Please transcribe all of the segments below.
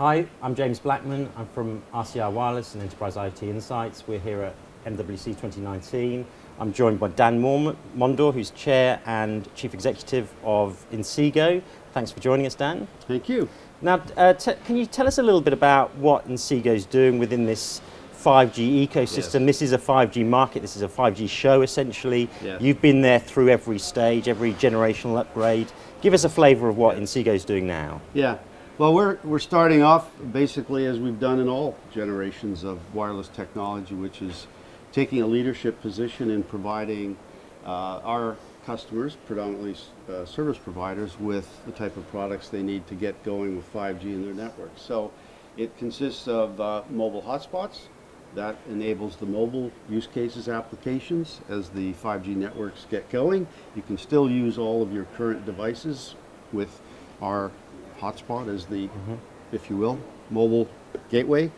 Hi, I'm James Blackman. I'm from RCR Wireless and Enterprise IoT Insights. We're here at MWC 2019. I'm joined by Dan Mondor, who's Chair and Chief Executive of Inseego. Thanks for joining us, Dan. Thank you. Now, uh, can you tell us a little bit about what Inseego is doing within this 5G ecosystem? Yes. This is a 5G market, this is a 5G show essentially. Yes. You've been there through every stage, every generational upgrade. Give us a flavour of what Inseego is doing now. Yeah, well, we're, we're starting off basically as we've done in all generations of wireless technology, which is taking a leadership position in providing uh, our customers, predominantly uh, service providers, with the type of products they need to get going with 5G in their networks. So it consists of uh, mobile hotspots that enables the mobile use cases applications as the 5G networks get going. You can still use all of your current devices with our hotspot as the, mm -hmm. if you will, mobile gateway.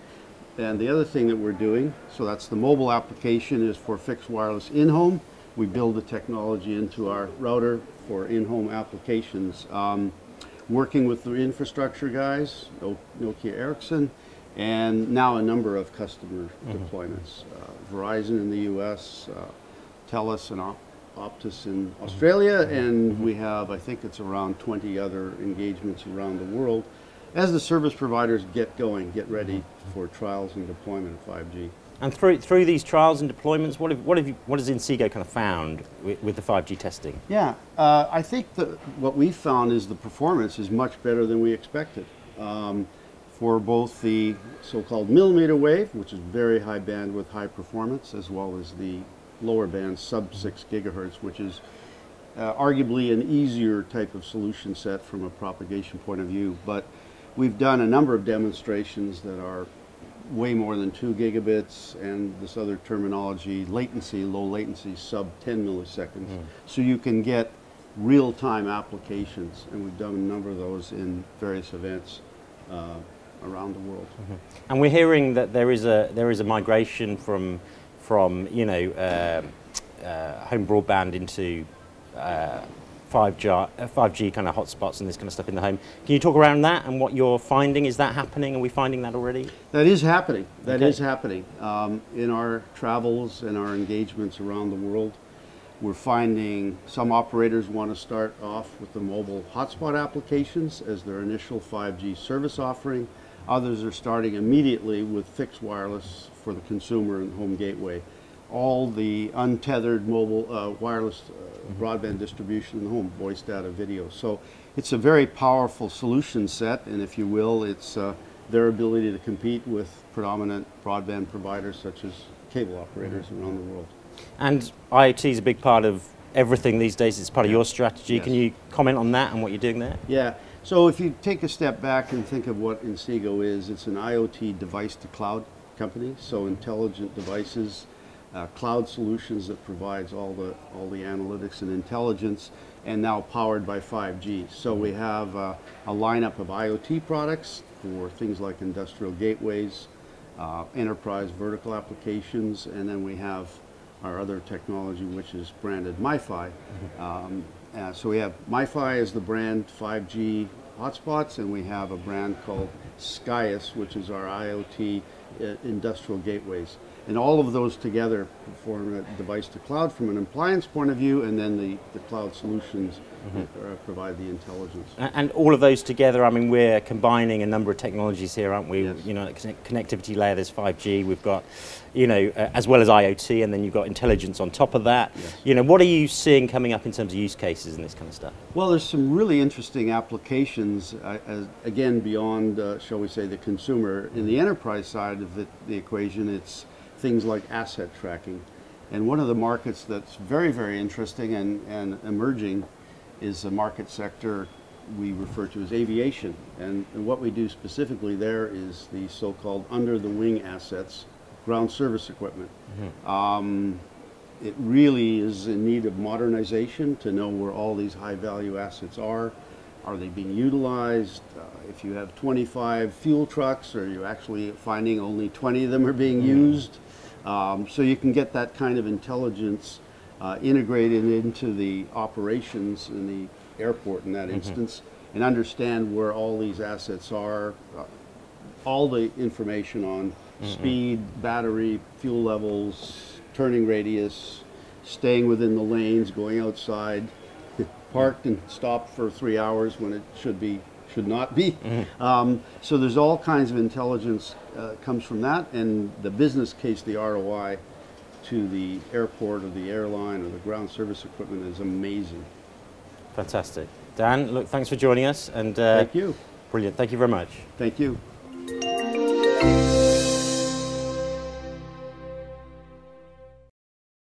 And the other thing that we're doing, so that's the mobile application is for fixed wireless in-home. We build the technology into our router for in-home applications. Um, working with the infrastructure guys, Nokia Ericsson, and now a number of customer mm -hmm. deployments. Uh, Verizon in the US, uh, TELUS and Optus in Australia, and we have, I think it's around 20 other engagements around the world as the service providers get going, get ready for trials and deployment of 5G. And through, through these trials and deployments, what, have, what, have you, what has Inseego kind of found with, with the 5G testing? Yeah, uh, I think that what we found is the performance is much better than we expected. Um, for both the so-called millimeter wave, which is very high bandwidth, high performance, as well as the lower band, sub 6 gigahertz, which is uh, arguably an easier type of solution set from a propagation point of view. But we've done a number of demonstrations that are way more than 2 gigabits and this other terminology, latency, low latency, sub 10 milliseconds. Mm. So you can get real-time applications, and we've done a number of those in various events uh, around the world. Mm -hmm. And we're hearing that there is a there is a migration from from you know uh, uh, home broadband into uh, 5G, 5G uh, kind of hotspots and this kind of stuff in the home. Can you talk around that and what you're finding? Is that happening? Are we finding that already? That is happening. That okay. is happening. Um, in our travels and our engagements around the world, we're finding some operators want to start off with the mobile hotspot applications as their initial 5G service offering. Others are starting immediately with fixed wireless for the consumer and home gateway. All the untethered mobile uh, wireless uh, mm -hmm. broadband distribution in the home, voice data, video. So it's a very powerful solution set, and if you will, it's uh, their ability to compete with predominant broadband providers such as cable operators mm -hmm. around the world. And IoT is a big part of everything these days. It's part of your strategy. Yes. Can you comment on that and what you're doing there? Yeah. So if you take a step back and think of what Inseego is, it's an IoT device to cloud company. So intelligent devices, uh, cloud solutions that provides all the all the analytics and intelligence, and now powered by 5G. So we have uh, a lineup of IoT products for things like industrial gateways, uh, enterprise vertical applications, and then we have our other technology, which is branded MiFi. Um, uh, so we have MiFi as the brand 5G hotspots, and we have a brand called Skyus, which is our IoT uh, industrial gateways. And all of those together form a device to cloud from an appliance point of view, and then the, the cloud solutions mm -hmm. provide the intelligence. And all of those together, I mean, we're combining a number of technologies here, aren't we? Yes. You know, connectivity layer, there's 5G, we've got, you know, uh, as well as IoT, and then you've got intelligence on top of that. Yes. You know, what are you seeing coming up in terms of use cases and this kind of stuff? Well, there's some really interesting applications, uh, as, again, beyond, uh, shall we say, the consumer. In the enterprise side of the, the equation, it's things like asset tracking. And one of the markets that's very, very interesting and, and emerging is a market sector we refer to as aviation. And, and what we do specifically there is the so-called under-the-wing assets, ground service equipment. Mm -hmm. um, it really is in need of modernization to know where all these high-value assets are. Are they being utilized? If you have 25 fuel trucks, are you're actually finding only 20 of them are being mm -hmm. used? Um, so you can get that kind of intelligence uh, integrate it into the operations in the airport in that instance, and understand where all these assets are, uh, all the information on speed, battery, fuel levels, turning radius, staying within the lanes, going outside, parked and stopped for three hours when it should be should not be. Um, so there's all kinds of intelligence uh, comes from that, and the business case, the ROI to the airport or the airline or the ground service equipment is amazing. Fantastic. Dan, look, thanks for joining us. And uh, Thank you. Brilliant. Thank you very much. Thank you.